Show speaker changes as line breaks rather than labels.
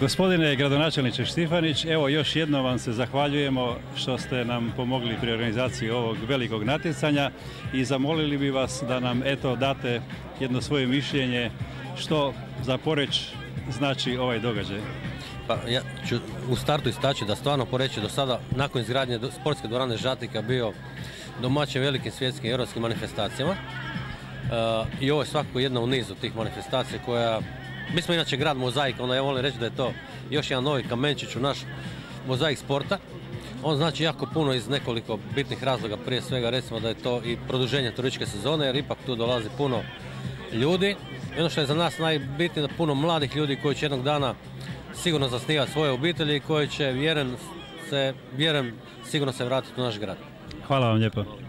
Gospodine gradonačelniče Štifanić, evo još jednom vam se zahvaljujemo što ste nam pomogli pri organizaciji ovog velikog natjecanja i zamolili bi vas da nam eto date jedno svoje mišljenje što za Poreć znači ovaj događaj.
Pa ja ću u startu istaći da stvarno Poreći do sada nakon izgradnje sportske dvorane Žatika bio domaćin velikim svjetskim i europskim manifestacijama. E, I ovo je svakako jedna u nizu tih manifestacija koja mi smo inače grad mozaik, onda ja volim reći da je to još jedan novi kamenčić u naš mozaik sporta. On znači jako puno iz nekoliko bitnih razloga, prije svega recimo da je to i produženje turističke sezone jer ipak tu dolazi puno ljudi. I ono što je za nas najbitnije da puno mladih ljudi koji će jednog dana sigurno zasnivati svoje obitelji i koji će vjeren se, vjerujem sigurno se vratiti u naš grad.
Hvala vam lijepo.